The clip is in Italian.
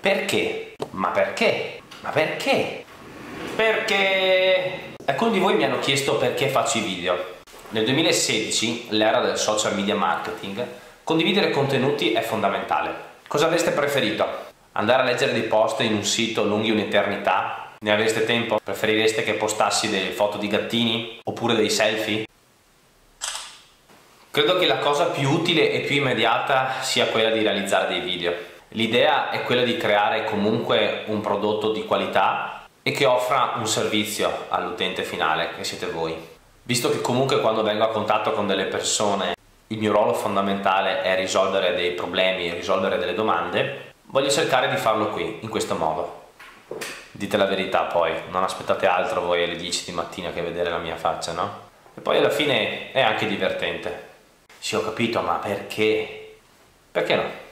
Perché? Ma perché? Ma perché? Perché alcuni di voi mi hanno chiesto perché faccio i video. Nel 2016, l'era del social media marketing, condividere contenuti è fondamentale. Cosa avreste preferito? Andare a leggere dei post in un sito lunghi un'eternità? Ne avreste tempo? Preferireste che postassi delle foto di gattini? Oppure dei selfie? Credo che la cosa più utile e più immediata sia quella di realizzare dei video. L'idea è quella di creare comunque un prodotto di qualità e che offra un servizio all'utente finale, che siete voi. Visto che comunque quando vengo a contatto con delle persone il mio ruolo fondamentale è risolvere dei problemi, risolvere delle domande, voglio cercare di farlo qui, in questo modo. Dite la verità poi, non aspettate altro voi alle 10 di mattina che vedere la mia faccia, no? E poi alla fine è anche divertente. Sì, ho capito, ma perché? Perché no?